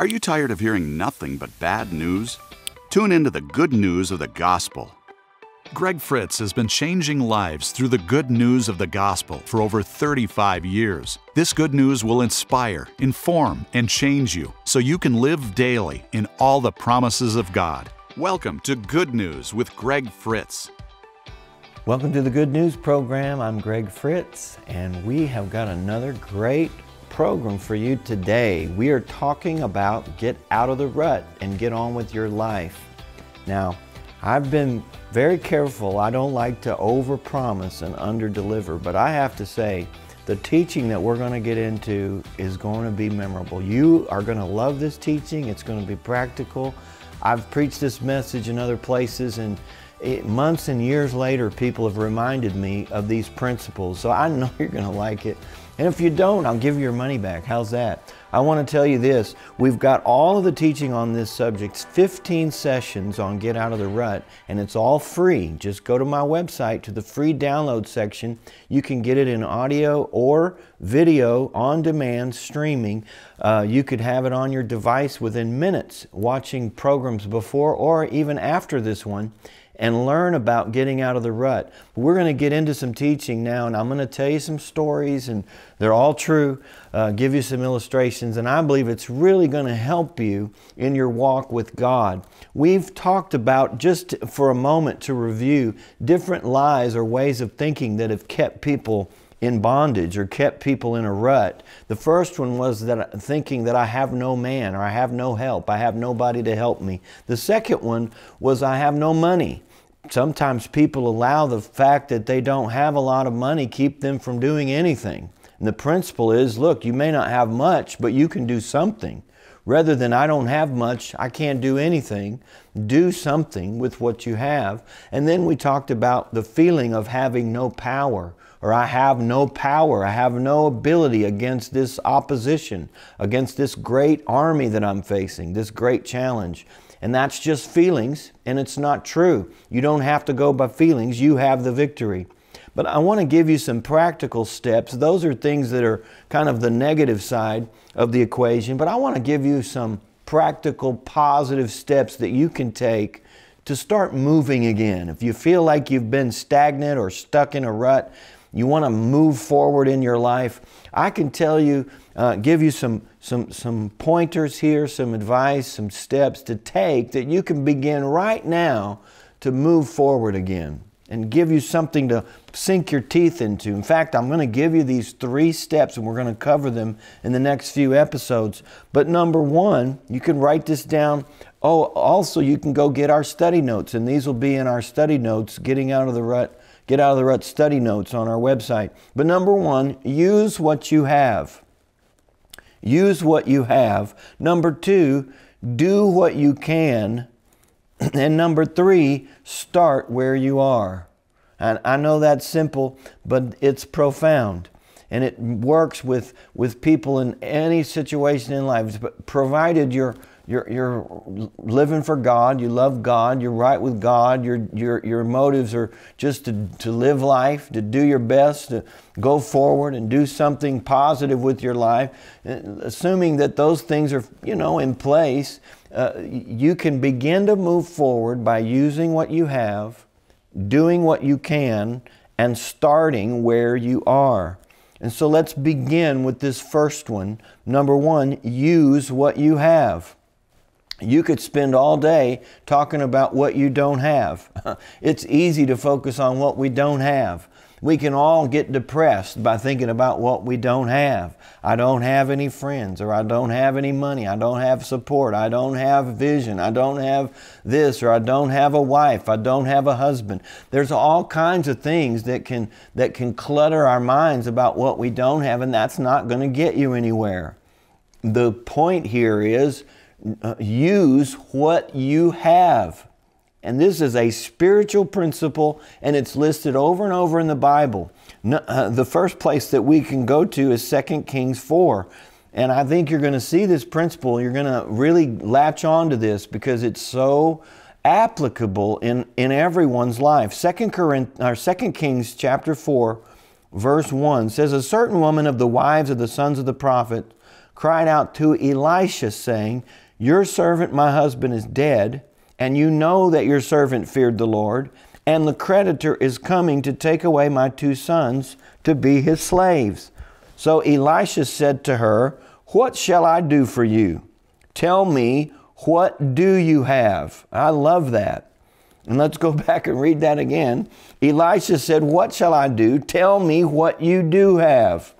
Are you tired of hearing nothing but bad news? Tune into the good news of the gospel. Greg Fritz has been changing lives through the good news of the gospel for over 35 years. This good news will inspire, inform, and change you so you can live daily in all the promises of God. Welcome to Good News with Greg Fritz. Welcome to the Good News program. I'm Greg Fritz, and we have got another great program for you today. We are talking about get out of the rut and get on with your life. Now, I've been very careful. I don't like to overpromise and underdeliver, but I have to say, the teaching that we're going to get into is going to be memorable. You are going to love this teaching. It's going to be practical. I've preached this message in other places, and it, months and years later, people have reminded me of these principles. So I know you're going to like it. And if you don't, I'll give you your money back. How's that? I want to tell you this. We've got all of the teaching on this subject, 15 sessions on Get Out of the Rut, and it's all free. Just go to my website to the free download section. You can get it in audio or video on demand streaming. Uh, you could have it on your device within minutes, watching programs before or even after this one and learn about getting out of the rut. We're going to get into some teaching now, and I'm going to tell you some stories, and they're all true, uh, give you some illustrations, and I believe it's really going to help you in your walk with God. We've talked about, just for a moment to review, different lies or ways of thinking that have kept people in bondage or kept people in a rut. The first one was that thinking that I have no man or I have no help, I have nobody to help me. The second one was I have no money sometimes people allow the fact that they don't have a lot of money keep them from doing anything. And the principle is look, you may not have much, but you can do something. Rather than I don't have much, I can't do anything, do something with what you have. And then we talked about the feeling of having no power, or I have no power, I have no ability against this opposition, against this great army that I'm facing, this great challenge. And that's just feelings, and it's not true. You don't have to go by feelings, you have the victory. But I want to give you some practical steps. Those are things that are kind of the negative side of the equation, but I want to give you some practical, positive steps that you can take to start moving again. If you feel like you've been stagnant or stuck in a rut, you want to move forward in your life, I can tell you, uh, give you some, some, some pointers here, some advice, some steps to take that you can begin right now to move forward again and give you something to sink your teeth into. In fact, I'm going to give you these three steps and we're going to cover them in the next few episodes. But number one, you can write this down. Oh, also, you can go get our study notes, and these will be in our study notes, Getting Out of the Rut Get Out of the Rut study notes on our website. But number one, use what you have. Use what you have. Number two, do what you can. And number three, start where you are. And I know that's simple, but it's profound. And it works with, with people in any situation in life, provided you're you're, you're living for God, you love God, you're right with God, your, your, your motives are just to, to live life, to do your best, to go forward and do something positive with your life. Uh, assuming that those things are, you know, in place, uh, you can begin to move forward by using what you have, doing what you can, and starting where you are. And so let's begin with this first one. Number one, use what you have. You could spend all day talking about what you don't have. it's easy to focus on what we don't have. We can all get depressed by thinking about what we don't have. I don't have any friends, or I don't have any money, I don't have support, I don't have vision, I don't have this, or I don't have a wife, I don't have a husband. There's all kinds of things that can, that can clutter our minds about what we don't have, and that's not going to get you anywhere. The point here is use what you have. And this is a spiritual principle, and it's listed over and over in the Bible. No, uh, the first place that we can go to is 2 Kings 4. And I think you're going to see this principle. You're going to really latch on to this because it's so applicable in, in everyone's life. 2 Corinth, or 2 Kings chapter 4, verse 1 says, A certain woman of the wives of the sons of the prophet cried out to Elisha, saying, Your servant, my husband, is dead, and you know that your servant feared the Lord, and the creditor is coming to take away my two sons to be his slaves. So Elisha said to her, What shall I do for you? Tell me, what do you have? I love that. And let's go back and read that again. Elisha said, What shall I do? Tell me what you do have.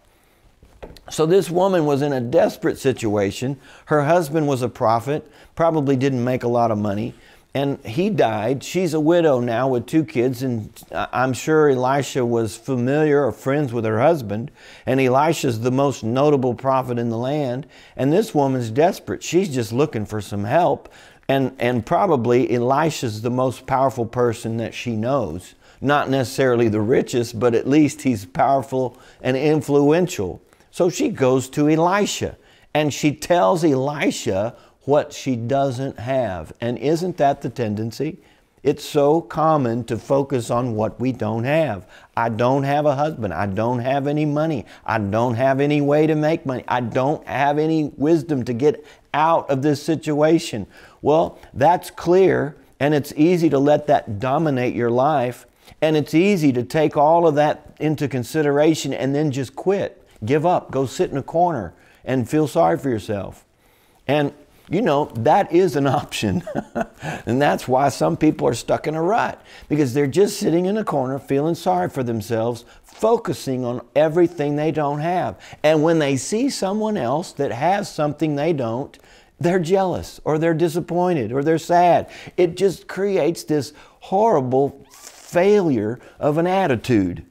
So this woman was in a desperate situation. Her husband was a prophet, probably didn't make a lot of money, and he died. She's a widow now with two kids, and uh, I'm sure Elisha was familiar or friends with her husband. And Elisha's the most notable prophet in the land. And this woman's desperate. She's just looking for some help. And, and probably Elisha's the most powerful person that she knows. Not necessarily the richest, but at least he's powerful and influential. So she goes to Elisha and she tells Elisha what she doesn't have. And isn't that the tendency? It's so common to focus on what we don't have. I don't have a husband. I don't have any money. I don't have any way to make money. I don't have any wisdom to get out of this situation. Well, that's clear, and it's easy to let that dominate your life. And it's easy to take all of that into consideration and then just quit, give up, go sit in a corner and feel sorry for yourself. And you know, that is an option. and that's why some people are stuck in a rut because they're just sitting in a corner feeling sorry for themselves, focusing on everything they don't have. And when they see someone else that has something they don't, they're jealous or they're disappointed or they're sad. It just creates this horrible failure of an attitude.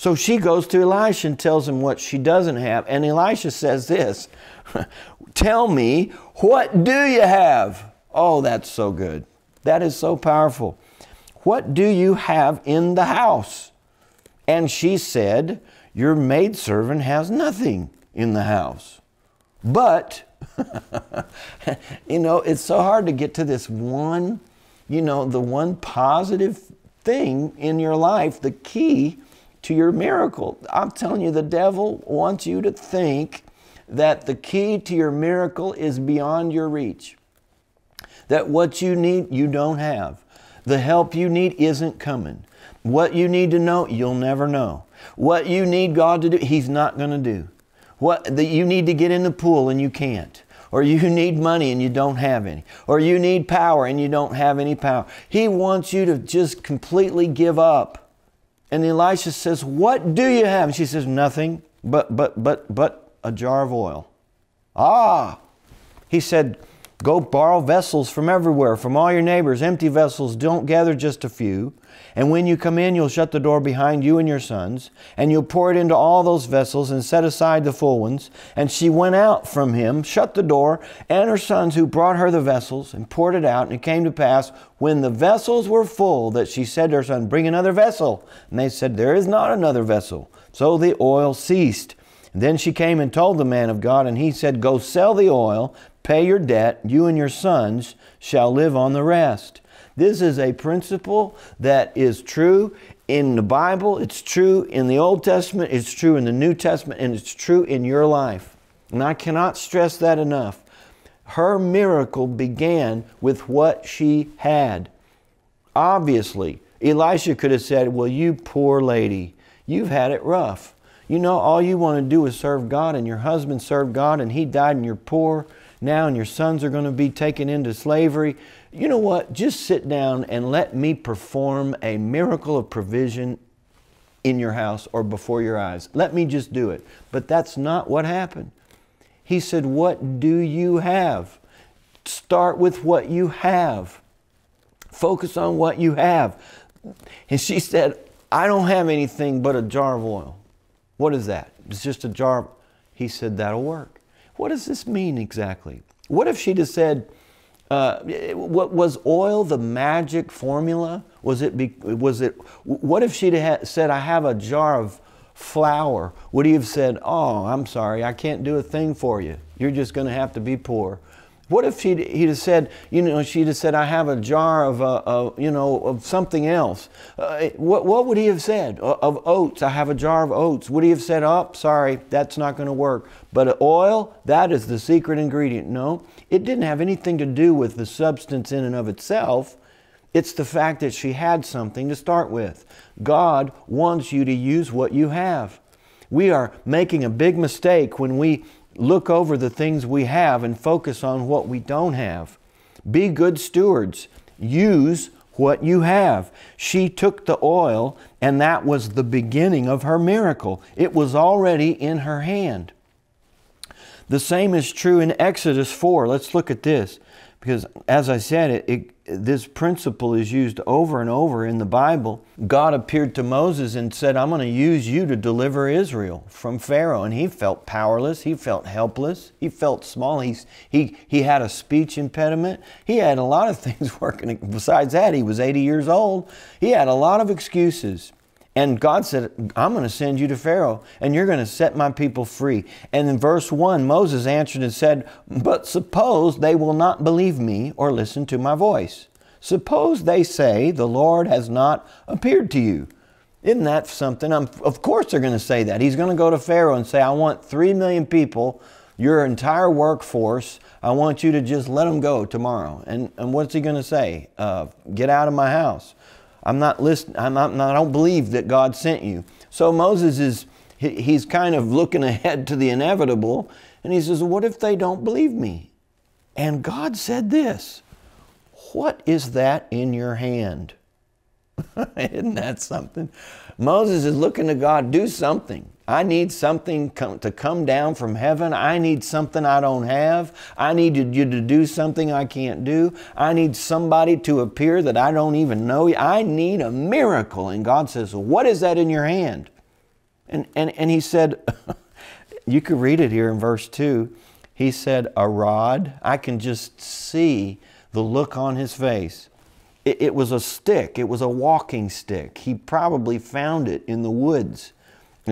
So she goes to Elisha and tells him what she doesn't have. And Elisha says this Tell me, what do you have? Oh, that's so good. That is so powerful. What do you have in the house? And she said, Your maidservant has nothing in the house. But, you know, it's so hard to get to this one, you know, the one positive thing in your life, the key to your miracle. I'm telling you, the devil wants you to think that the key to your miracle is beyond your reach. That what you need, you don't have. The help you need isn't coming. What you need to know, you'll never know. What you need God to do, He's not going to do. What you need to get in the pool and you can't. Or you need money and you don't have any. Or you need power and you don't have any power. He wants you to just completely give up. And Elisha says, What do you have? And she says, Nothing but but but but a jar of oil. Ah! He said, Go borrow vessels from everywhere, from all your neighbors, empty vessels. Don't gather just a few. And when you come in, you'll shut the door behind you and your sons, and you'll pour it into all those vessels and set aside the full ones. And she went out from him, shut the door, and her sons who brought her the vessels, and poured it out. And it came to pass, when the vessels were full, that she said to her son, Bring another vessel. And they said, There is not another vessel. So the oil ceased. Then she came and told the man of God, and he said, Go sell the oil, pay your debt, you and your sons shall live on the rest. This is a principle that is true in the Bible, it's true in the Old Testament, it's true in the New Testament, and it's true in your life. And I cannot stress that enough. Her miracle began with what she had. Obviously, Elisha could have said, Well, you poor lady, you've had it rough. You know, all you want to do is serve God, and your husband served God, and he died, and you're poor now, and your sons are going to be taken into slavery. You know what? Just sit down and let me perform a miracle of provision in your house or before your eyes. Let me just do it. But that's not what happened. He said, What do you have? Start with what you have. Focus on what you have. And she said, I don't have anything but a jar of oil. What is that? It's just a jar. He said, That'll work. What does this mean exactly? What if she'd have said, uh, what was oil the magic formula? Was it, be, was it, what if she'd have said, I have a jar of flour? Would he have said, Oh, I'm sorry, I can't do a thing for you. You're just going to have to be poor. What if he'd, he'd have said, you know, she'd have said, I have a jar of, uh, you know, of something else. Uh, what, what would he have said? Of oats, I have a jar of oats. Would he have said, oh, sorry, that's not going to work. But oil, that is the secret ingredient. No, it didn't have anything to do with the substance in and of itself. It's the fact that she had something to start with. God wants you to use what you have. We are making a big mistake when we look over the things we have and focus on what we don't have. Be good stewards. Use what you have. She took the oil, and that was the beginning of her miracle. It was already in her hand. The same is true in Exodus 4. Let's look at this because, as I said, it, it this principle is used over and over in the Bible. God appeared to Moses and said, I'm going to use you to deliver Israel from Pharaoh. And he felt powerless. He felt helpless. He felt small. He's, he, he had a speech impediment. He had a lot of things working. Besides that, he was 80 years old. He had a lot of excuses. And God said, I'm going to send you to Pharaoh, and you're going to set my people free. And in verse 1, Moses answered and said, But suppose they will not believe me or listen to my voice. Suppose they say, The Lord has not appeared to you. Isn't that something? I'm, of course, they're going to say that. He's going to go to Pharaoh and say, I want three million people, your entire workforce. I want you to just let them go tomorrow. And, and what's he going to say? Uh, get out of my house. I'm not listening. I'm not, I don't believe that God sent you. So Moses is, he, he's kind of looking ahead to the inevitable. And he says, What if they don't believe me? And God said this What is that in your hand? Isn't that something? Moses is looking to God, do something. I need something to come down from heaven. I need something I don't have. I need you to do something I can't do. I need somebody to appear that I don't even know. I need a miracle. And God says, What is that in your hand? And, and, and he said, You could read it here in verse 2. He said, A rod. I can just see the look on his face. It, it was a stick, it was a walking stick. He probably found it in the woods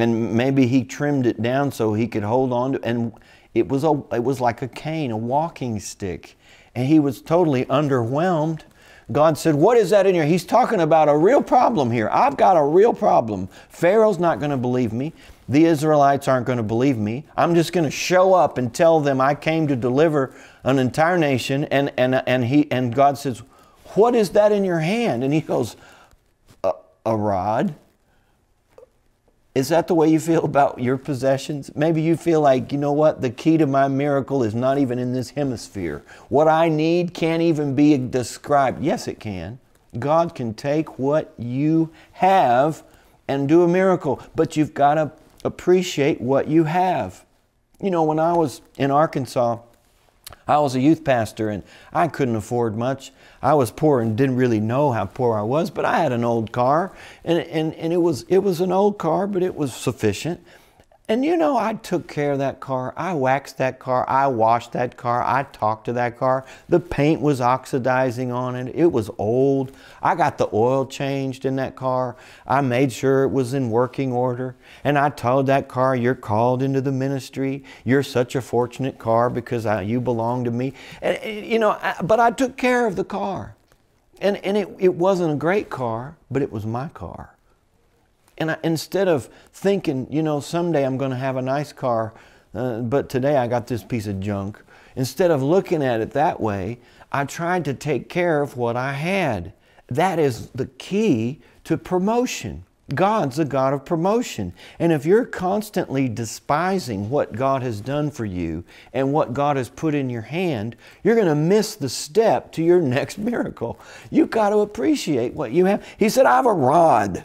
and maybe he trimmed it down so he could hold on to and it was a it was like a cane a walking stick. And he was totally underwhelmed. God said what is that in here he's talking about a real problem here. I've got a real problem. Pharaoh's not going to believe me. The israelites aren't going to believe me. I'm just going to show up and tell them i came to deliver an entire nation. And and and he and god says what is that in your hand? And he goes a, a rod is that the way you feel about your possessions? Maybe you feel like, you know what, the key to my miracle is not even in this hemisphere. What I need can't even be described. Yes, it can. God can take what you have and do a miracle, but you've got to appreciate what you have. You know, when I was in Arkansas, I was a youth pastor and I couldn't afford much. I was poor and didn't really know how poor I was, but I had an old car and, and, and it, was, it was an old car, but it was sufficient. And you know, I took care of that car. I waxed that car. I washed that car. I talked to that car. The paint was oxidizing on it. It was old. I got the oil changed in that car. I made sure it was in working order. And I told that car, You're called into the ministry. You're such a fortunate car because I, you belong to me. And, you know, I, but I took care of the car. And, and it, it wasn't a great car, but it was my car. And I, instead of thinking, you know, someday I'm going to have a nice car, uh, but today I got this piece of junk, instead of looking at it that way, I tried to take care of what I had. That is the key to promotion. God's a God of promotion. And if you're constantly despising what God has done for you and what God has put in your hand, you're going to miss the step to your next miracle. You've got to appreciate what you have. He said, I have a rod.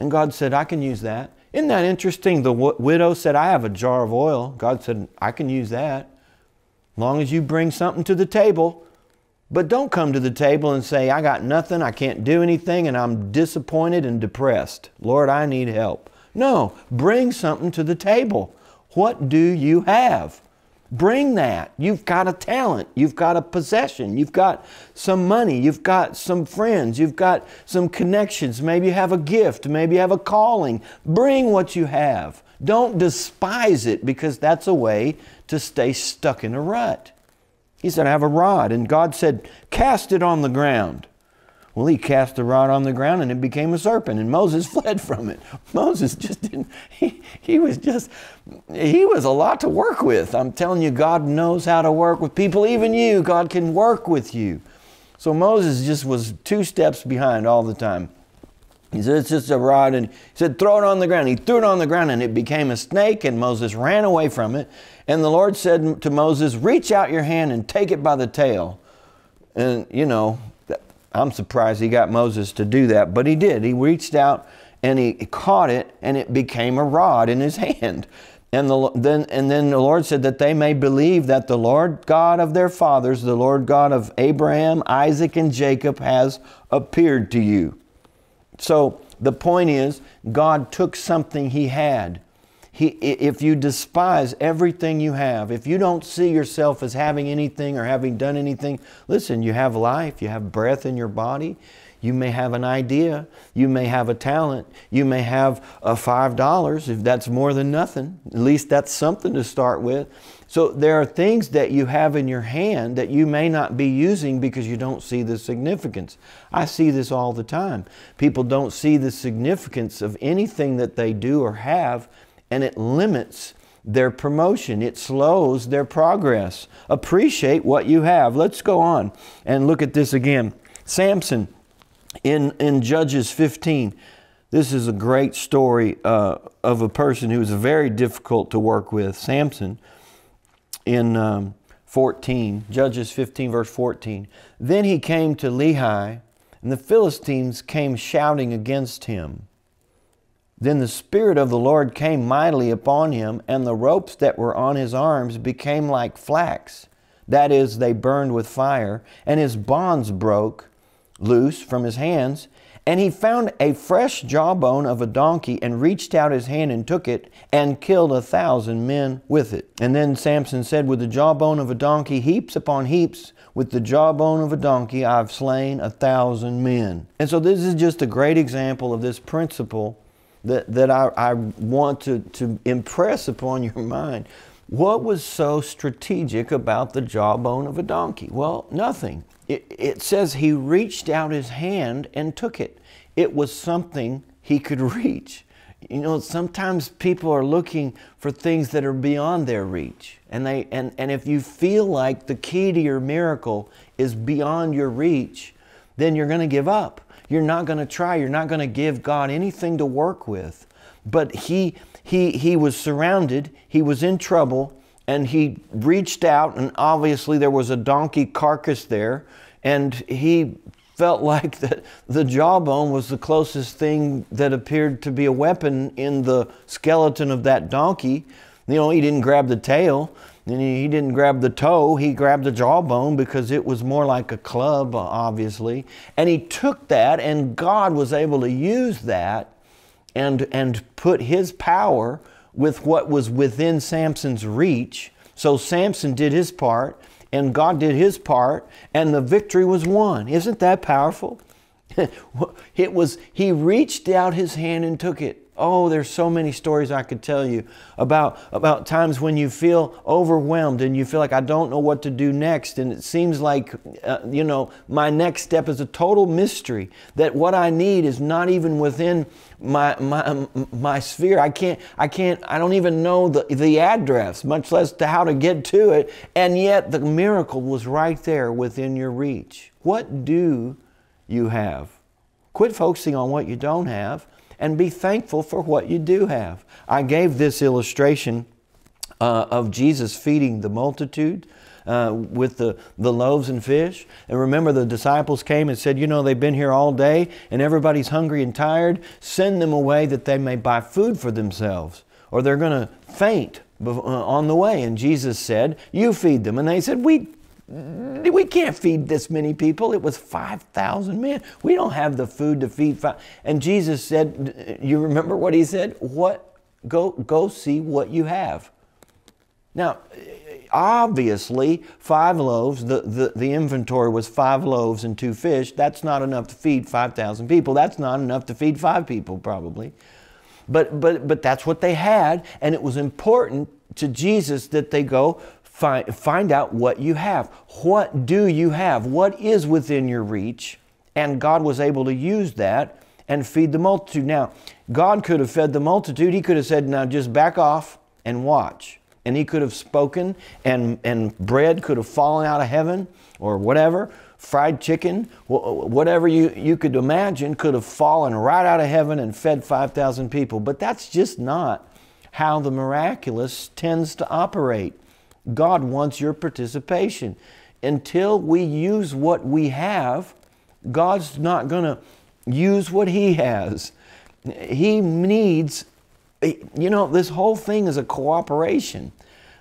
And God said, I can use that. Isn't that interesting? The widow said, I have a jar of oil. God said, I can use that. Long as you bring something to the table. But don't come to the table and say, I got nothing, I can't do anything, and I'm disappointed and depressed. Lord, I need help. No, bring something to the table. What do you have? Bring that. You've got a talent. You've got a possession. You've got some money. You've got some friends. You've got some connections. Maybe you have a gift. Maybe you have a calling. Bring what you have. Don't despise it because that's a way to stay stuck in a rut. He said, I have a rod. And God said, Cast it on the ground. Well, he cast the rod on the ground and it became a serpent, and Moses fled from it. Moses just didn't, he, he was just, he was a lot to work with. I'm telling you, God knows how to work with people, even you. God can work with you. So Moses just was two steps behind all the time. He said, It's just a rod. And he said, Throw it on the ground. He threw it on the ground and it became a snake, and Moses ran away from it. And the Lord said to Moses, Reach out your hand and take it by the tail. And, you know, I'm surprised he got Moses to do that, but he did. He reached out and he caught it, and it became a rod in his hand. And, the, then, and then the Lord said that they may believe that the Lord God of their fathers, the Lord God of Abraham, Isaac, and Jacob, has appeared to you. So the point is, God took something he had he, if you despise everything you have, if you don't see yourself as having anything or having done anything, listen, you have life, you have breath in your body, you may have an idea, you may have a talent, you may have a $5 if that's more than nothing. At least that's something to start with. So there are things that you have in your hand that you may not be using because you don't see the significance. I see this all the time. People don't see the significance of anything that they do or have and it limits their promotion. It slows their progress. Appreciate what you have. Let's go on and look at this again. Samson in, in Judges 15. This is a great story uh, of a person who was very difficult to work with. Samson in um, 14, Judges 15, verse 14. Then he came to Lehi, and the Philistines came shouting against him. Then the Spirit of the Lord came mightily upon him, and the ropes that were on his arms became like flax. That is, they burned with fire, and his bonds broke loose from his hands. And he found a fresh jawbone of a donkey, and reached out his hand and took it, and killed a thousand men with it. And then Samson said, With the jawbone of a donkey, heaps upon heaps, with the jawbone of a donkey, I've slain a thousand men. And so this is just a great example of this principle that, that I, I want to, to impress upon your mind. What was so strategic about the jawbone of a donkey? Well, nothing. It, it says he reached out his hand and took it. It was something he could reach. You know, sometimes people are looking for things that are beyond their reach. And, they, and, and if you feel like the key to your miracle is beyond your reach, then you're going to give up you're not going to try. You're not going to give God anything to work with. But he, he, he was surrounded, he was in trouble, and he reached out, and obviously there was a donkey carcass there, and he felt like that the jawbone was the closest thing that appeared to be a weapon in the skeleton of that donkey. You know, he didn't grab the tail, and he didn't grab the toe, he grabbed the jawbone because it was more like a club, obviously. And he took that, and God was able to use that and, and put his power with what was within Samson's reach. So Samson did his part, and God did his part, and the victory was won. Isn't that powerful? it was, he reached out his hand and took it. Oh, there's so many stories I could tell you about, about times when you feel overwhelmed and you feel like I don't know what to do next. And it seems like, uh, you know, my next step is a total mystery. That what I need is not even within my, my, my sphere. I can't, I can't, I don't even know the, the address, much less to how to get to it. And yet the miracle was right there within your reach. What do you have? Quit focusing on what you don't have and be thankful for what you do have. I gave this illustration uh, of Jesus feeding the multitude. Uh, with the, the loaves and fish. And remember, the disciples came and said, You know, they've been here all day and everybody's hungry and tired. Send them away that they may buy food for themselves, or they're going to faint uh, on the way. And Jesus said, You feed them. And they said, We we can't feed this many people. It was 5,000 men. We don't have the food to feed five. And Jesus said, you remember what he said? What? Go, go see what you have. Now, obviously, five loaves, the, the, the inventory was five loaves and two fish. That's not enough to feed 5,000 people. That's not enough to feed five people, probably. But, but, but that's what they had, and it was important to Jesus that they go Find, find out what you have. What do you have? What is within your reach? And God was able to use that and feed the multitude. Now, God could have fed the multitude. He could have said, Now just back off and watch. And He could have spoken, and, and bread could have fallen out of heaven or whatever. Fried chicken, whatever you, you could imagine, could have fallen right out of heaven and fed 5,000 people. But that's just not how the miraculous tends to operate. God wants your participation. Until we use what we have, God's not going to use what He has. He needs, you know, this whole thing is a cooperation.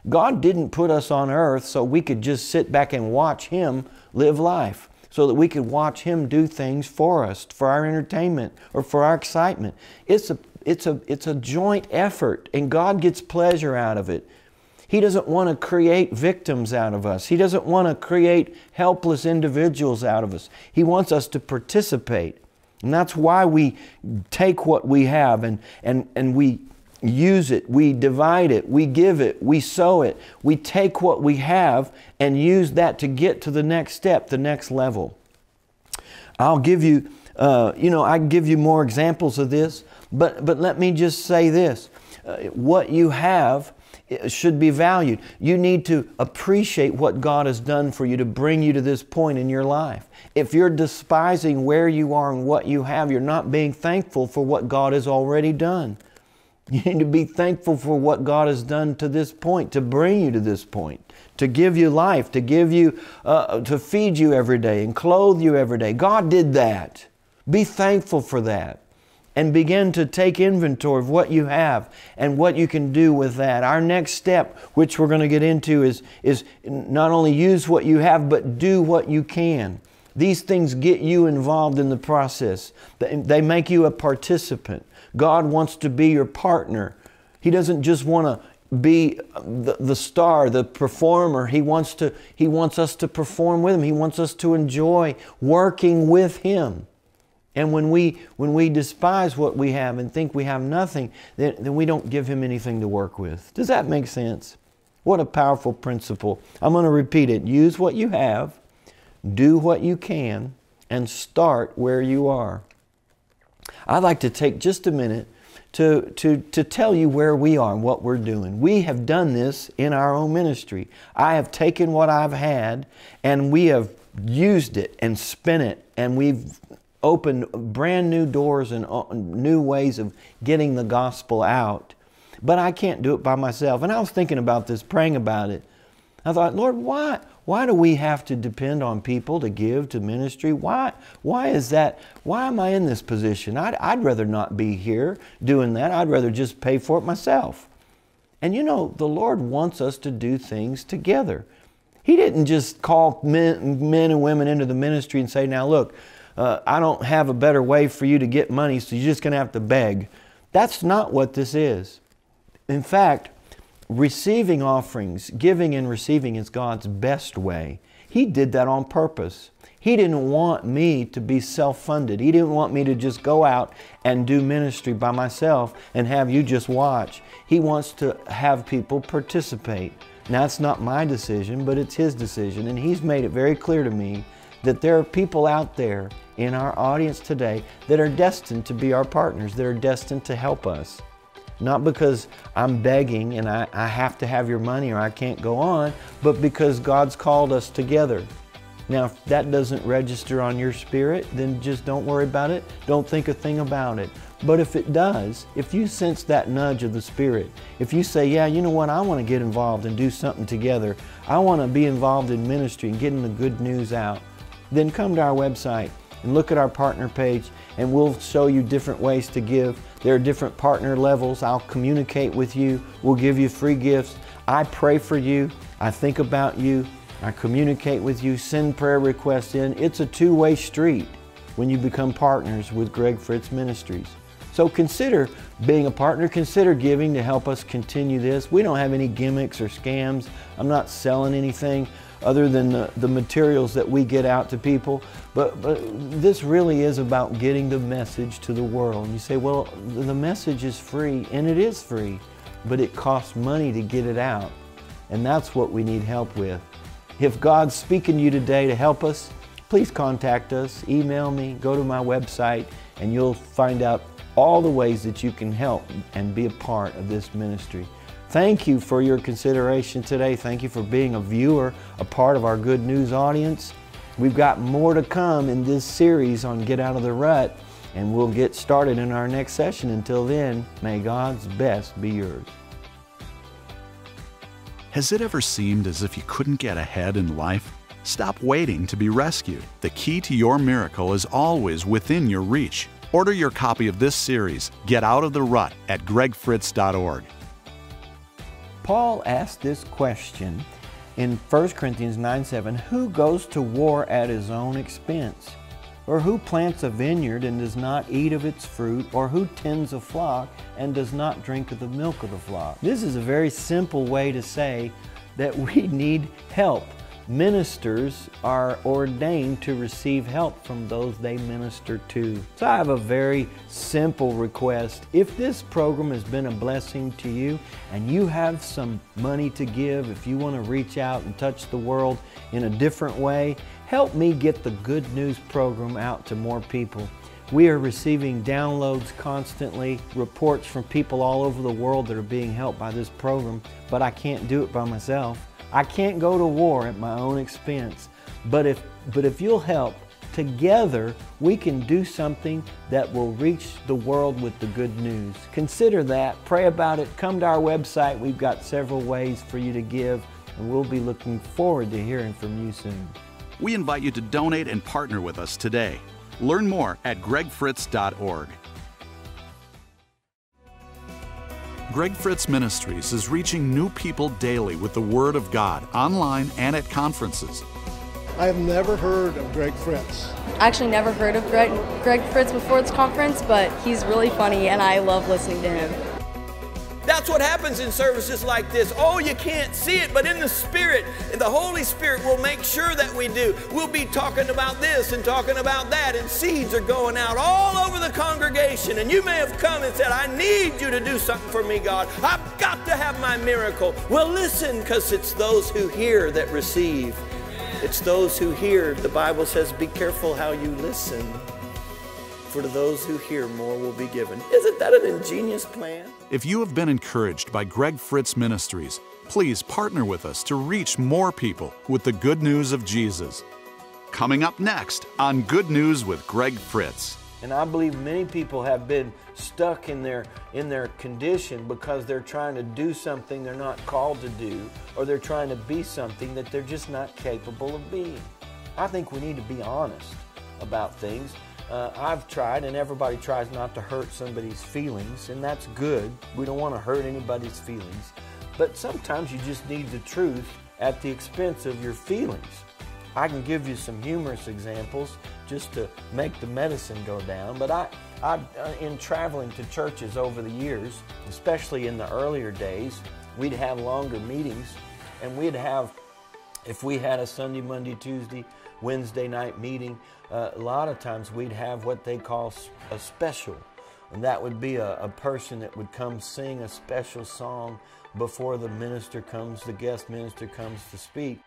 God didn't put us on earth so we could just sit back and watch Him live life, so that we could watch Him do things for us, for our entertainment or for our excitement. It's a, it's a, it's a joint effort, and God gets pleasure out of it. He doesn't want to create victims out of us. He doesn't want to create helpless individuals out of us. He wants us to participate. And that's why we take what we have and, and, and we use it, we divide it, we give it, we sow it. We take what we have and use that to get to the next step, the next level. I'll give you, uh, you know, I can give you more examples of this, but, but let me just say this. Uh, what you have should be valued. You need to appreciate what God has done for you to bring you to this point in your life. If you're despising where you are and what you have, you're not being thankful for what God has already done. You need to be thankful for what God has done to this point, to bring you to this point, to give you life, to give you, uh, to feed you every day and clothe you every day. God did that. Be thankful for that and begin to take inventory of what you have and what you can do with that. Our next step, which we're going to get into, is, is not only use what you have, but do what you can. These things get you involved in the process, they make you a participant. God wants to be your partner. He doesn't just want to be the, the star, the performer. He wants, to, he wants us to perform with Him. He wants us to enjoy working with Him. And when we, when we despise what we have and think we have nothing, then, then we don't give Him anything to work with. Does that make sense? What a powerful principle. I'm going to repeat it. Use what you have, do what you can, and start where you are. I'd like to take just a minute to, to, to tell you where we are and what we're doing. We have done this in our own ministry. I have taken what I've had and we have used it and spent it, and we've opened brand new doors and uh, new ways of getting the gospel out. But I can't do it by myself. And I was thinking about this, praying about it. I thought, Lord, why, why do we have to depend on people to give to ministry? Why, why is that? Why am I in this position? I'd, I'd rather not be here doing that. I'd rather just pay for it myself. And you know, the Lord wants us to do things together. He didn't just call men, men and women into the ministry and say, now look, uh, I don't have a better way for you to get money, so you're just going to have to beg. That's not what this is. In fact, receiving offerings, giving and receiving is God's best way. He did that on purpose. He didn't want me to be self funded. He didn't want me to just go out and do ministry by myself and have you just watch. He wants to have people participate. Now, it's not my decision, but it's His decision. And He's made it very clear to me that there are people out there in our audience today that are destined to be our partners, that are destined to help us. Not because I'm begging and I, I have to have your money or I can't go on, but because God's called us together. Now, if that doesn't register on your spirit, then just don't worry about it. Don't think a thing about it. But if it does, if you sense that nudge of the Spirit, if you say, Yeah, you know what, I want to get involved and do something together, I want to be involved in ministry and getting the good news out, then come to our website and look at our partner page and we'll show you different ways to give. There are different partner levels. I'll communicate with you. We'll give you free gifts. I pray for you. I think about you. I communicate with you. Send prayer requests in. It's a two way street when you become partners with Greg Fritz Ministries. So consider being a partner. Consider giving to help us continue this. We don't have any gimmicks or scams. I'm not selling anything other than the, the materials that we get out to people. But, but this really is about getting the message to the world. And you say, well, the message is free, and it is free, but it costs money to get it out. And that's what we need help with. If God's speaking to you today to help us, please contact us, email me, go to my website, and you'll find out all the ways that you can help and be a part of this ministry. Thank you for your consideration today. Thank you for being a viewer, a part of our Good News audience. We've got more to come in this series on Get Out of the Rut, and we'll get started in our next session. Until then, may God's best be yours. Has it ever seemed as if you couldn't get ahead in life? Stop waiting to be rescued. The key to your miracle is always within your reach. Order your copy of this series, Get Out of the Rut, at gregfritz.org. Paul asked this question in 1 Corinthians 9 7 Who goes to war at his own expense? Or who plants a vineyard and does not eat of its fruit? Or who tends a flock and does not drink of the milk of the flock? This is a very simple way to say that we need help ministers are ordained to receive help from those they minister to. So I have a very simple request. If this program has been a blessing to you and you have some money to give, if you want to reach out and touch the world in a different way, help me get the Good News program out to more people. We are receiving downloads constantly, reports from people all over the world that are being helped by this program, but I can't do it by myself. I can't go to war at my own expense, but if, but if you'll help, together we can do something that will reach the world with the good news. Consider that, pray about it, come to our website. We've got several ways for you to give, and we'll be looking forward to hearing from you soon. We invite you to donate and partner with us today. Learn more at gregfritz.org. Greg Fritz Ministries is reaching new people daily with the Word of God, online and at conferences. I have never heard of Greg Fritz. I actually never heard of Greg, Greg Fritz before this conference, but he's really funny and I love listening to him. That's what happens in services like this. Oh, you can't see it, but in the Spirit, the Holy Spirit will make sure that we do. We'll be talking about this and talking about that, and seeds are going out all over the congregation. And you may have come and said, I need you to do something for me, God. I've got to have my miracle. Well, listen, because it's those who hear that receive. It's those who hear. The Bible says, be careful how you listen. For to those who hear, more will be given. Isn't that an ingenious plan? If you have been encouraged by Greg Fritz Ministries, please partner with us to reach more people with the good news of Jesus. Coming up next on Good News with Greg Fritz. And I believe many people have been stuck in their in their condition because they're trying to do something they're not called to do or they're trying to be something that they're just not capable of being. I think we need to be honest about things uh, I've tried, and everybody tries not to hurt somebody's feelings, and that's good. We don't want to hurt anybody's feelings. But sometimes you just need the truth at the expense of your feelings. I can give you some humorous examples just to make the medicine go down, but I, I, uh, in traveling to churches over the years, especially in the earlier days, we'd have longer meetings, and we'd have, if we had a Sunday, Monday, Tuesday, Wednesday night meeting, uh, a lot of times we'd have what they call a special. And that would be a, a person that would come sing a special song before the minister comes, the guest minister comes to speak.